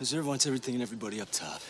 Meserve wants everything and everybody up top.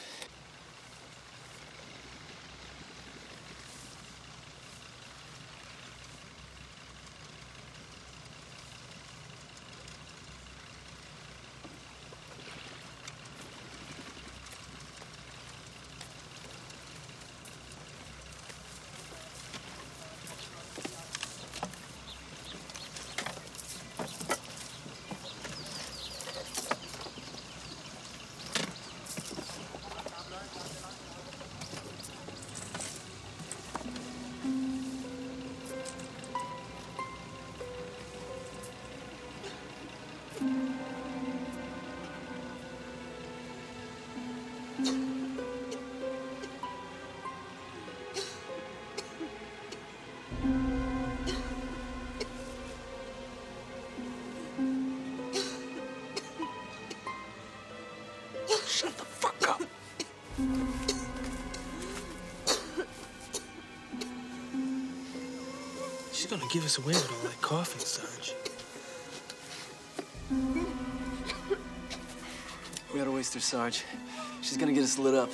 She's gonna give us away with all that coughing, Sarge. We gotta waste her, Sarge. She's gonna get us lit up.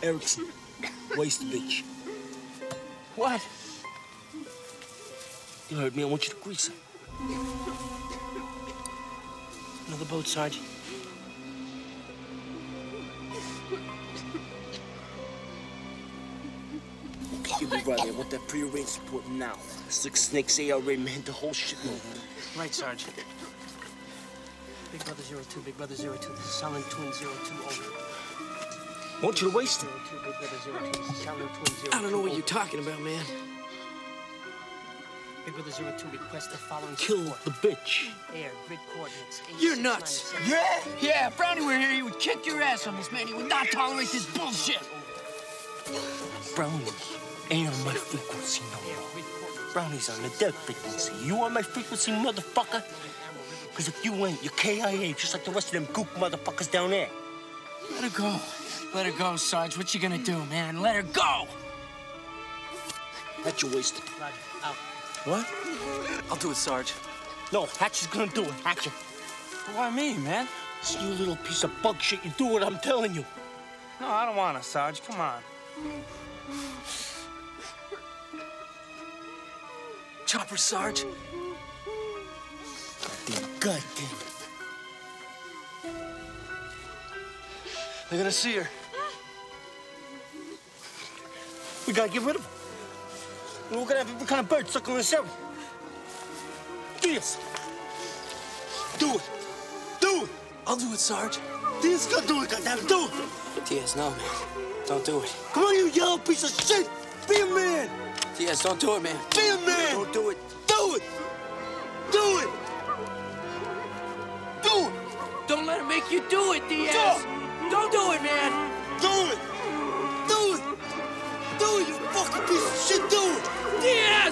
Eriksson, waste the bitch. What? You heard me. I want you to grease her. Another boat, Sarge. Okay, be right there. I want that prearranged support now. Six snakes, ARA, man, the whole shit moving. Right, Sarge. Big Brother Zero Two, Big Brother Zero Two. This is Silent Twin Zero Two. Over. I want you to waste it. Zero Two, Big Brother Zero Two. This is Silent Twin Zero I don't know what you're talking about, man. Big Brother Zero Two request the following Kill support. the bitch. Air grid coordinates. You're nuts. 8697. Yeah? Yeah, if Brownie were here, he would kick your ass on this, man. He would not tolerate this bullshit. Brownies ain't on my frequency no more. Brownies on the dead frequency. You on my frequency, motherfucker? Because if you ain't, you're KIA, just like the rest of them goop motherfuckers down there. Let her go. Let her go, Sarge. What you gonna do, man? Let her go. Hatch, you wasted. Roger. Out. What? I'll do it, Sarge. No, Hatch is gonna do it. Hatch. Why me, man? See you little piece of bug shit. You do what I'm telling you. No, I don't want to, Sarge. Come on. Chopper, Sarge. Goddamn, goddamn. They're gonna see her. We gotta get rid of her. We're gonna have every kind of bird suckling us out. Diaz. Do it. Do it. I'll do it, Sarge. Diaz gotta do it, goddammit. Do it. Diaz, no, man. Don't do it. Come on, you yellow piece of shit. Be a man. Diaz, don't do it, man. Be a man. Don't do it. Do it. Do it. Do it. Don't let him make you do it, Diaz. Don't don't do it, man. Do it. Do it. Do it, you fucking piece of shit. Do it. Diaz!